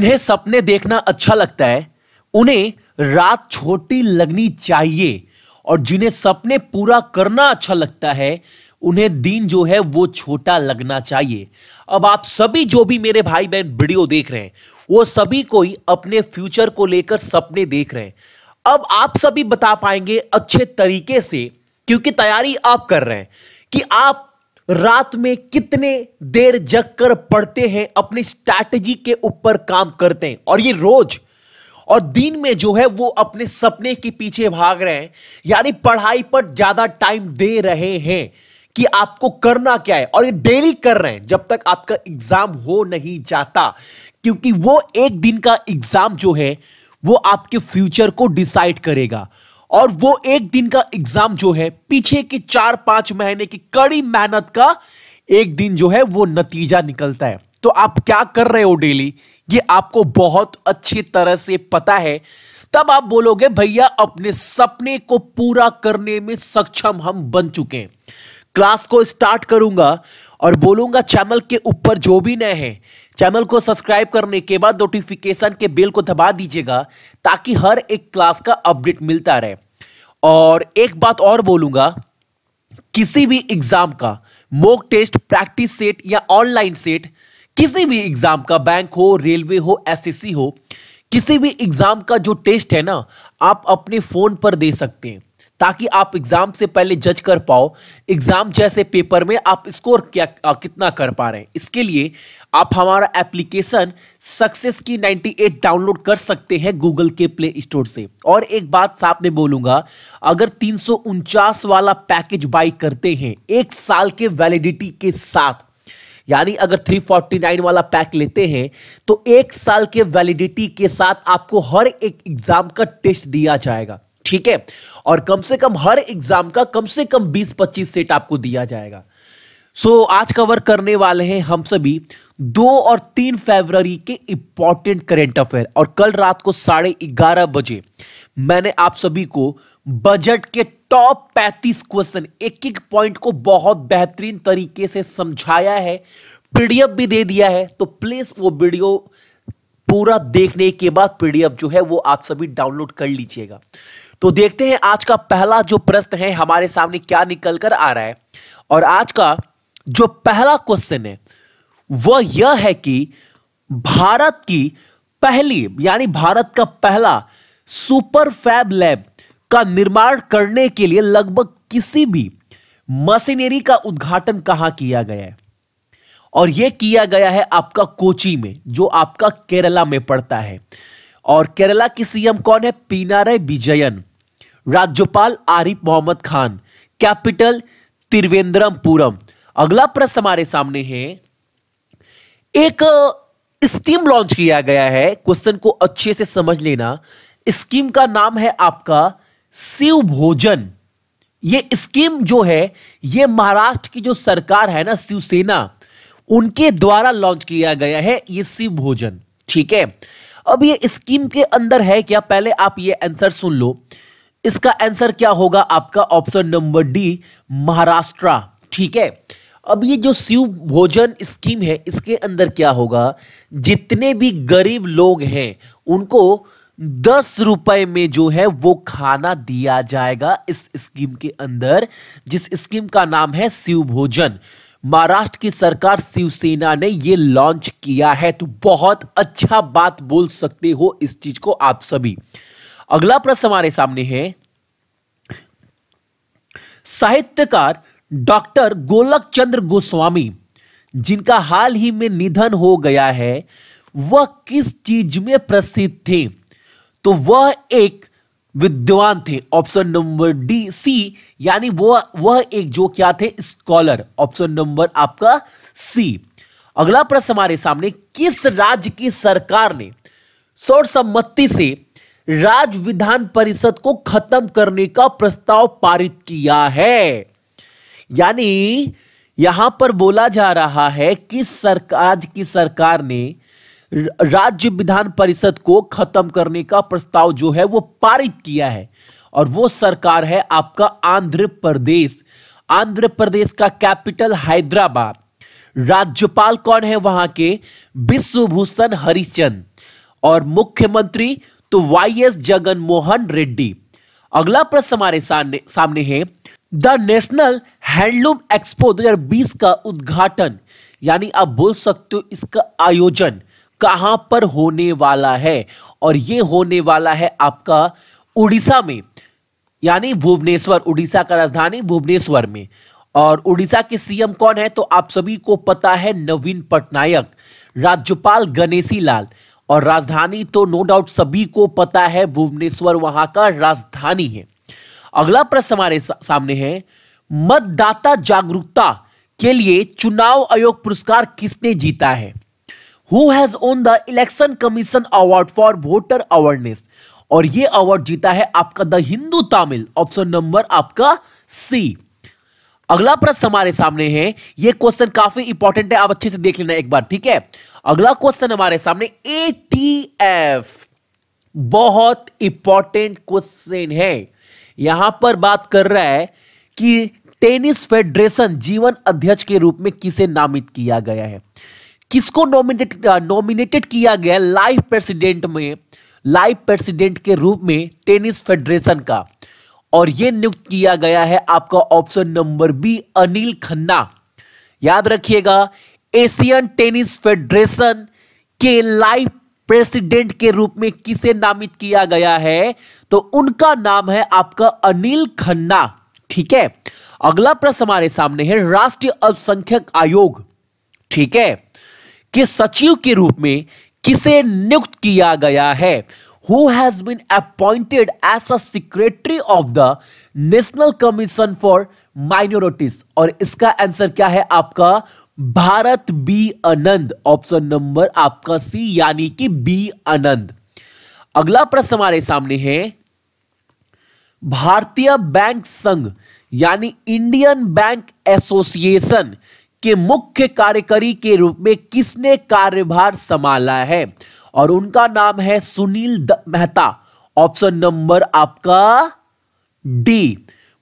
जिन्हें सपने देखना अच्छा लगता है। उन्हें रात छोटी लगनी चाहिए और जिन्हें सपने पूरा करना अच्छा लगता है, उन्हें दिन जो है वो छोटा लगना चाहिए। अब आप सभी जो भी मेरे भाई बहन वीडियो देख रहे हैं, वो सभी कोई अपने फ्यूचर को लेकर सपने देख रहे हैं। अब आप सभी बता पाएँगे अच्छे तरीके से, क्योंकि तैयारी आप कर रहे हैं, कि आप रात में कितने देर जग कर पढ़ते हैं, अपनी स्ट्रैटेजी के ऊपर काम करते हैं। और ये रोज, और दिन में जो है वो अपने सपने के पीछे भाग रहे हैं। यानी पढ़ाई पर ज़्यादा टाइम दे रहे हैं कि आपको करना क्या है। और ये डेली कर रहे हैं, जब तक आपका एग्ज़ाम हो नहीं जाता। क्योंकि वो एक दिन का एग्ज़ाम जो है, वो आपके फ्यूचर को डिसाइड करेगा। और वो एक दिन का एग्ज़ाम जो है, पीछे के चार पाँच महीने की कड़ी मेहनत का एक दिन जो है, वो नतीजा निकलता है। तो आप क्या कर रहे हो डेली? ये आपको बहुत अच्छी तरह से पता है। तब आप बोलोगे, भैया, अपने सपने को पूरा करने में सक्षम हम बन चुके हैं। क्लास को स्टार्ट करूँगा और बोलूँगा, चैनल के ऊपर जो भी नए हैं चैनल को सब्सक्राइब करने के बाद नोटिफिकेशन के बेल को दबा दीजिएगा ताकि हर एक क्लास का अपडेट मिलता रहे। और एक बात और बोलूँगा, किसी भी एग्ज़ाम का मोक टेस्ट प्रैक्टिस सेट या ऑनलाइन सेट किसी भी एग्ज़ाम का बैंक हो रेलवे हो एसएससी हो, किसी भी एग्ज़ाम का जो टेस्ट है ना, आप अपने फ़ोन पर दे सकते हैं। ताकि आप एग्ज़ाम से पहले जज कर पाओ, एग्ज़ाम जैसे पेपर में आप स्कोर क्या कितना कर पा रहे हैं। इसके लिए आप हमारा एप्लीकेशन सक्सेस की 98 डाउनलोड कर सकते हैं गूगल के प्ले स्टोर से। और एक बात साथ में बोलूँगा, अगर तीन सौ उनचास वाला पैकेज बाई करते हैं, एक साल के वैलिडिटी के साथ, यानी अगर 349 वाला पैक लेते हैं तो एक साल के वैलिडिटी के साथ आपको हर एक एग्ज़ाम का टेस्ट दिया जाएगा। ठीक है? और कम से कम हर एग्ज़ाम का कम से कम 20-25 सेट आपको दिया जाएगा। सो so, आज कवर करने वाले हैं हम सभी दो और तीन फरवरी के इंपॉर्टेंट करेंट अफेयर और कल रात को साढ़े ग्यारह बजे मैंने आप सभी को बजट के टॉप पैंतीस क्वेश्चन एक एक पॉइंट को बहुत बेहतरीन तरीके से समझाया है पीडीएफ भी दे दिया है तो प्लीज़ वो वीडियो पूरा देखने के बाद पीडीएफ जो है वो आप सभी डाउनलोड कर लीजिएगा। तो देखते हैं आज का पहला जो प्रश्न है, हमारे सामने क्या निकल कर आ रहा है। और आज का जो पहला क्वेश्चन है, वह यह है कि भारत की पहली, यानी भारत का पहला सुपर फैब लैब का निर्माण करने के लिए लगभग किसी भी मशीनरी का उद्घाटन कहाँ किया गया है? और यह किया गया है आपका कोची में, जो आपका केरला में पड़ता है। और केरला की सीएम कौन है? पीनारे विजयन। राज्यपाल आरिफ मोहम्मद खान। कैपिटल त्रिवेंद्रमपुरम अगला प्रश्न हमारे सामने है। एक स्कीम लॉन्च किया गया है। क्वेश्चन को अच्छे से समझ लेना। स्कीम का नाम है आपका शिव भोजन। ये स्कीम जो है, ये महाराष्ट्र की जो सरकार है ना, शिवसेना उनके द्वारा लॉन्च किया गया है ये शिव भोजन, ठीक है? अब ये स्कीम के अंदर है क्या? पहले आप ये आंसर सुन लो। इसका आंसर क्या होगा आपका? ऑप्शन नंबर डी, महाराष्ट्र, ठीक है? अब ये जो शिव भोजन स्कीम है, इसके अंदर क्या होगा? जितने भी गरीब लोग हैं, उनको दस रुपए में जो है वो खाना दिया जाएगा इस स्कीम के अंदर, जिस स्कीम का नाम है शिव भोजन। महाराष्ट्र की सरकार शिवसेना ने ये लॉन्च किया है तो बहुत अच्छा बात बोल सकते हो इस चीज़ को आप सभी। अगला प्रश्न हमारे सामने है। साहित्यकार डॉक्टर गोलक चंद्र गोस्वामी, जिनका हाल ही में निधन हो गया है, वह किस चीज़ में प्रसिद्ध थे? तो वह एक विद्वान थे। ऑप्शन नंबर डी सी यानी वह वह एक जो क्या थे? स्कॉलर ऑप्शन नंबर आपका सी अगला प्रश्न हमारे सामने, किस राज्य की सरकार ने सर्वसम्मति से राज्य विधान परिषद को खत्म करने का प्रस्ताव पारित किया है? यानी यहाँ पर बोला जा रहा है कि सरकार की सरकार ने राज्य विधान परिषद को खत्म करने का प्रस्ताव जो है वो पारित किया है और वो सरकार है आपका आंध्र प्रदेश। आंध्र प्रदेश का कैपिटल हैदराबाद। राज्यपाल कौन है वहाँ के? विश्वभूषण हरिचंद। और मुख्यमंत्री तो वाई एस जगन मोहन रेड्डी। अगला प्रश्न हमारे सामने सामने है। द नेशनल हैंडलूम एक्सपो 2020 का उद्घाटन, यानी आप बोल सकते हो इसका आयोजन। कहाँ पर होने वाला है? और ये होने वाला है आपका उड़ीसा में। यानी भुवनेश्वर, उड़ीसा का राजधानी भुवनेश्वर में। और उड़ीसा के सीएम कौन है? तो आप सभी को पता है नवीन पटनायक, राज्यपाल गणेशी लाल। और राजधानी तो नो डाउट सभी को पता है, भुवनेश्वर वहाँ का राजधानी है। अगला प्रश्न हमारे सामने है, मतदाता जागरूकता के लिए चुनाव आयोग पुरस्कार किसने जीता है? Who has won the election commission award for voter awareness और ये अवार्ड जीता है आपका the Hindu Tamil option number आपका सी अगला प्रश्न हमारे सामने है। ये क्वेश्चन काफ़ी इंपॉर्टेंट है, आप अच्छे से देख लेना एक बार, ठीक है? अगला क्वेश्चन हमारे सामने ए टी एफ़ बहुत इंपॉर्टेंट क्वेश्चन है। यहाँ पर बात कर रहा है कि टेनिस फेडरेशन जीवन अध्यक्ष के रूप में किसे नामित किया गया है? किसको नॉमिनेट नॉमिनेटेड किया गया लाइव प्रेसिडेंट में लाइव प्रेसिडेंट के रूप में टेनिस फेडरेशन का? और यह नियुक्त किया गया है आपका option number B Anil Khanna. याद रखिएगा एशियन टेनिस फेडरेशन के लाइव प्रेसिडेंट के रूप में किसे नामित किया गया है? तो उनका नाम है आपका अनिल खन्ना, ठीक है? अगला प्रश्न हमारे सामने है, राष्ट्रीय अल्पसंख्यक आयोग, ठीक है? के सचिव के रूप में किसे नियुक्त किया गया है? Who has been appointed as a secretary of the National Commission for Minorities? और इसका आंसर क्या है आपका? Bharat B Anand. Option number आपका सी यानी कि बी आनंद। अगला प्रश्न हमारे सामने है। भारतीय बैंक संघ, यानी इंडियन बैंक एसोसिएशन के मुख्य कार्यकारी के रूप में किसने कार्यभार संभाला है? और उनका नाम है सुनील मेहता। ऑप्शन नंबर आपका डी।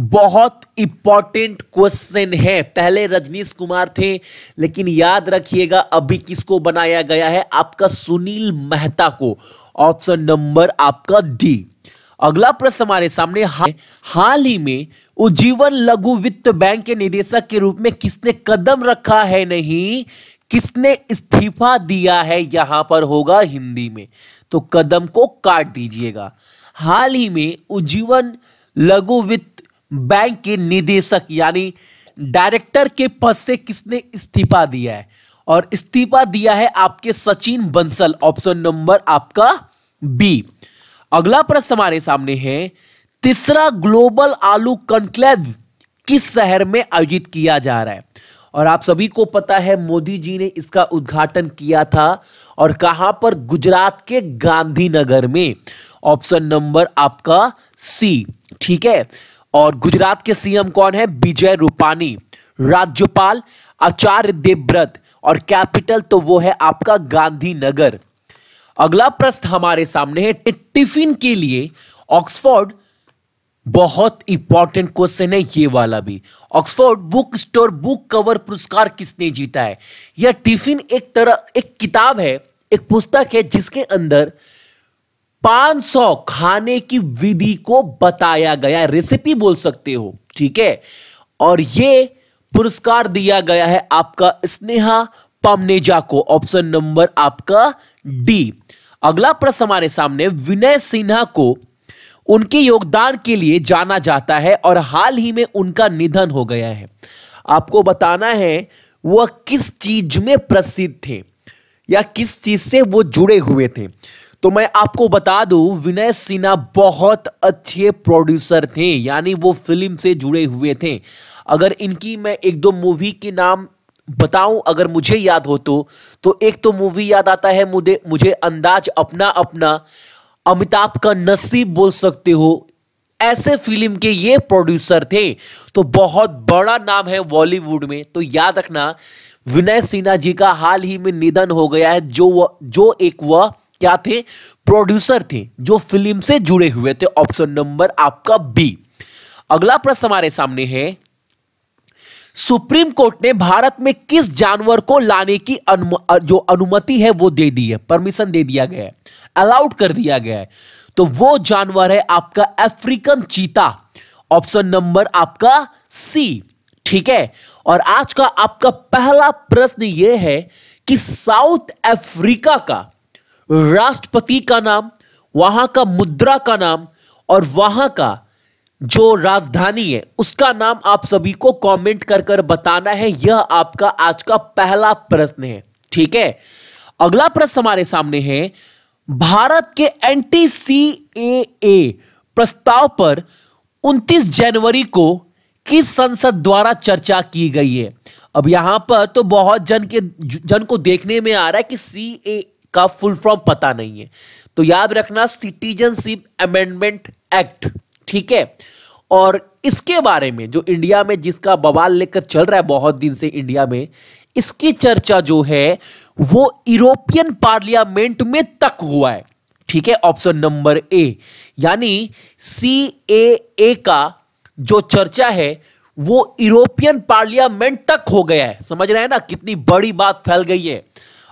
बहुत इंपॉर्टेंट क्वेश्चन है। पहले रजनीश कुमार थे, लेकिन याद रखिएगा, अभी किसको बनाया गया है? आपका सुनील मेहता को। ऑप्शन नंबर आपका डी। अगला प्रश्न हमारे सामने, हाल ही में उज्जीवन लघु वित्त बैंक के निदेशक के रूप में किसने कदम रखा है नहीं? किसने इस्तीफा दिया है? यहाँ पर होगा हिंदी में। तो कदम को काट दीजिएगा। हाल ही में उज्जीवन लघु वित्त बैंक के निदेशक यानी डायरेक्टर के पद से किसने इस्तीफा दिया है? और इस्तीफा दिया है आपके सचिन बंसल, ऑप्शन नंबर आपका बी। अगला प्रश्न हमारे सामने है तीसरा ग्लोबल आलू कंक्लेव किस शहर में आयोजित किया जा रहा है? और आप सभी को पता है, मोदी जी ने इसका उद्घाटन किया था और कहाँ पर? गुजरात के गांधीनगर में। ऑप्शन नंबर आपका सी, ठीक है? और गुजरात के सीएम कौन है? विजय रूपानी। राज्यपाल आचार्य देवव्रत। और कैपिटल तो वो है आपका गांधीनगर। अगला प्रश्न हमारे सामने है, टिफ़िन के लिए ऑक्सफोर्ड बहुत इंपॉर्टेंट क्वेश्चन है ये वाला भी। Oxford book store book cover पुरस्कार किसने जीता है? यह टिफ़िन एक तरह, एक किताब है, एक पुस्तक है जिसके अंदर 500 खाने की विधि को बताया गया। रेसिपी बोल सकते हो, ठीक है? और ये पुरस्कार दिया गया है आपका स्नेहा पमनेजा को। ऑप्शन नंबर आपका डी अगला प्रश्न हमारे सामने, विनय सिन्हा को उनके योगदान के लिए जाना जाता है और हाल ही में उनका निधन हो गया है। आपको बताना है, वह किस चीज़ में प्रसिद्ध थे या किस चीज़ से वो जुड़े हुए थे? तो मैं आपको बता दूँ, विनय सिन्हा बहुत अच्छे प्रोड्यूसर थे, यानी वो फ़िल्म से जुड़े हुए थे। अगर इनकी मैं एक दो मूवी के नाम बताऊँ, अगर मुझे याद हो तो तो एक तो मूवी याद आता है, मुझे मुझे अंदाज अपना अपना अमिताभ का नसीब बोल सकते हो। ऐसे फ़िल्म के ये प्रोड्यूसर थे तो बहुत बड़ा नाम है बॉलीवुड में। तो याद रखना, विनय सिन्हा जी का हाल ही में निधन हो गया है, जो जो एक वह क्या थे? प्रोड्यूसर थे, जो फ़िल्म से जुड़े हुए थे। ऑप्शन नंबर आपका बी अगला प्रश्न हमारे सामने है सुप्रीम कोर्ट ने भारत में किस जानवर को लाने की अनु, जो अनुमति है वो दे दी है? परमिशन दे दिया गया है। अलाउड कर दिया गया है। तो वो जानवर है आपका अफ्रीकन चीता। ऑप्शन नंबर आपका सी ठीक है? और आज का आपका पहला प्रश्न यह है कि साउथ अफ्रीका का राष्ट्रपति का नाम वहाँ का मुद्रा का नाम और वहाँ का जो राजधानी है, उसका नाम आप सभी को कमेंट कर कर बताना है। यह आपका आज का पहला प्रश्न है, ठीक है? अगला प्रश्न हमारे सामने है, भारत के एंटी सी ए प्रस्ताव पर 29 जनवरी को किस संसद द्वारा चर्चा की गई है? अब यहाँ पर तो बहुत जन के, जन को देखने में आ रहा है कि सी ए का फुल फॉर्म पता नहीं है। तो याद रखना सिटीजनशिप अमेंडमेंट एक्ट ठीक है? और इसके बारे में, जो इंडिया में जिसका बवाल लेकर चल रहा है बहुत दिन से इंडिया में, इसकी चर्चा जो है, वो यूरोपियन पार्लियामेंट में तक हुआ है। ठीक है? ऑप्शन नंबर ए, यानी सी ए ए का जो चर्चा है, वो यूरोपियन पार्लियामेंट तक हो गया है। समझ रहे हैं ना? कितनी बड़ी बात फैल गई है।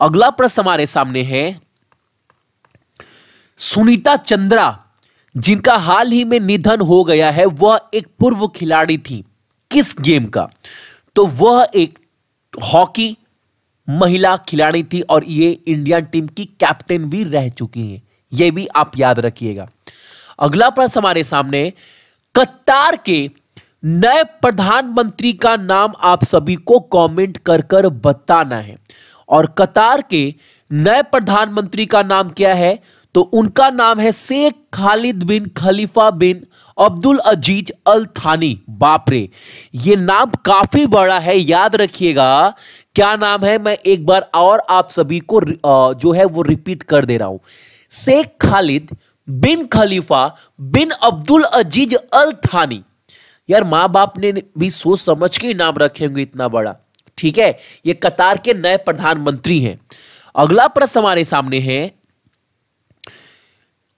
अगला प्रश्न हमारे सामने है, सुनीता चंद्रा जिनका हाल ही में निधन हो गया है, वह एक पूर्व खिलाड़ी थी। किस गेम का? तो वह एक हॉकी महिला खिलाड़ी थी और ये इंडियन टीम की कैप्टन भी रह चुकी हैं। यह भी आप याद रखिएगा। अगला प्रश्न हमारे सामने, कतार के नए प्रधानमंत्री का नाम आप सभी को कमेंट कर कर बताना है। और कतार के नए प्रधानमंत्री का नाम क्या है? तो उनका नाम है शेख खालिद बिन खलीफा बिन अब्दुल अज़ीज़ अल थानी। बापरे ये नाम काफ़ी बड़ा है, याद रखिएगा। क्या नाम है? मैं एक बार और आप सभी को जो है वो रिपीट कर दे रहा हूँ। शेख खालिद बिन खलीफा बिन अब्दुल अज़ीज़ अल थानी। यार माँ बाप ने भी सोच समझ के नाम रखे होंगे इतना बड़ा। ठीक है, ये कतार के नए प्रधानमंत्री हैं। अगला प्रश्न हमारे सामने है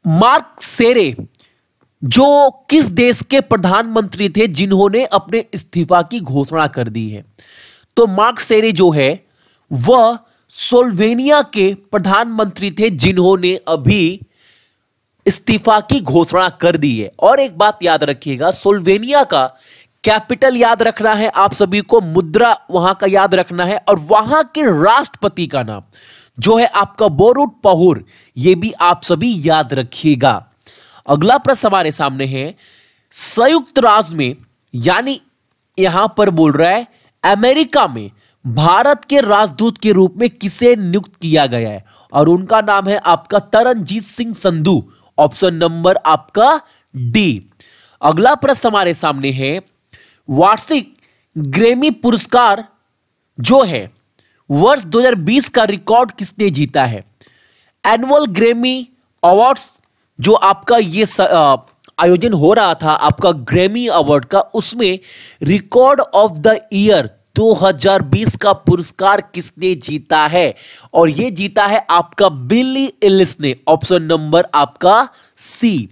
मार्क सेरे, जो किस देश के प्रधानमंत्री थे, जिन्होंने अपने इस्तीफा की घोषणा कर दी है? तो मार्क सेरे जो है, वह सोल्वेनिया के प्रधानमंत्री थे, जिन्होंने अभी इस्तीफा की घोषणा कर दी है। और एक बात याद रखिएगा, सोल्वेनिया का कैपिटल याद रखना है, आप सभी को मुद्रा वहाँ का याद रखना है, और वहाँ के राष्ट्रपति का नाम। जो है आपका बोरुट पहुर यह भी आप सभी याद रखिएगा। अगला प्रश्न हमारे सामने है, संयुक्त राज्य में, यानी यहाँ पर बोल रहा है, अमेरिका में भारत के राजदूत के रूप में किसे नियुक्त किया गया है? और उनका नाम है आपका तरनजीत सिंह संधू, ऑप्शन नंबर आपका डी। अगला प्रश्न हमारे सामने है, वार्षिक ग्रेमी पुरस्कार जो है वर्ष 2020 का रिकॉर्ड किसने जीता है? एनुअल ग्रेमी अवार्ड्स, जो आपका ये आयोजन हो रहा था, आपका ग्रेमी अवार्ड का, उसमें रिकॉर्ड ऑफ़ द ईयर 2020 का पुरस्कार किसने जीता है? और ये जीता है आपका बिली इलिस ने, ऑप्शन नंबर आपका सी।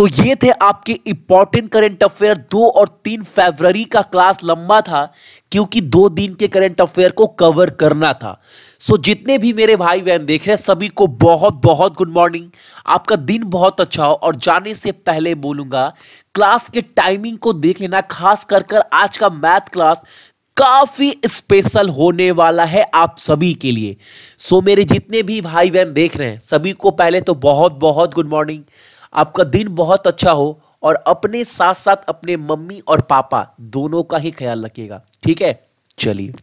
तो ये थे आपके इंपॉर्टेंट करंट अफेयर दो और तीन फरवरी का क्लास लंबा था क्योंकि दो दिन के करंट अफेयर को कवर करना था। सो so, जितने भी मेरे भाई बहन देख रहे हैं सभी को बहुत बहुत गुड मॉर्निंग आपका दिन बहुत अच्छा हो और जाने से पहले बोलूँगा क्लास के टाइमिंग को देख लेना। खास कर कर आज का मैथ क्लास काफ़ी स्पेशल होने वाला है आप सभी के लिए। सो so, मेरे जितने भी भाई बहन देख रहे हैं सभी को पहले तो बहुत बहुत गुड मॉर्निंग आपका दिन बहुत अच्छा हो और अपने साथ साथ अपने मम्मी और पापा दोनों का ही ख्याल रखिएगा। ठीक है? चलिए।